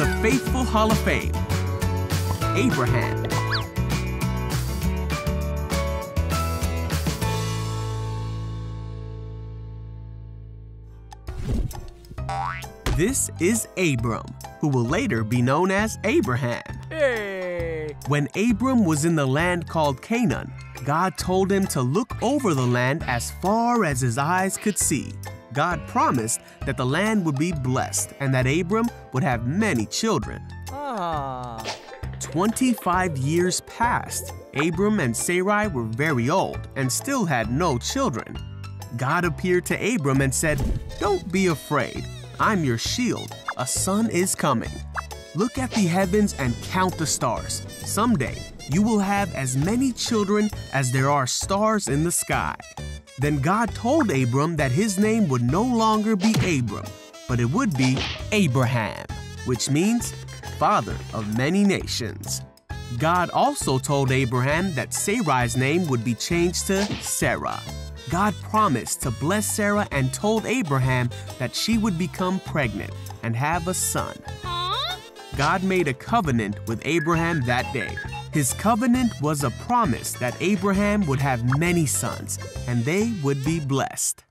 the Faithful Hall of Fame. Abraham. This is Abram, who will later be known as Abraham. Hey! When Abram was in the land called Canaan, God told him to look over the land as far as his eyes could see. God promised that the land would be blessed and that Abram would have many children. Ah. 25 years passed. Abram and Sarai were very old and still had no children. God appeared to Abram and said, Don't be afraid. I'm your shield. A son is coming. Look at the heavens and count the stars. Someday, you will have as many children as there are stars in the sky. Then God told Abram that his name would no longer be Abram, but it would be Abraham, which means father of many nations. God also told Abraham that Sarai's name would be changed to Sarah. God promised to bless Sarah and told Abraham that she would become pregnant and have a son. God made a covenant with Abraham that day. His covenant was a promise that Abraham would have many sons and they would be blessed.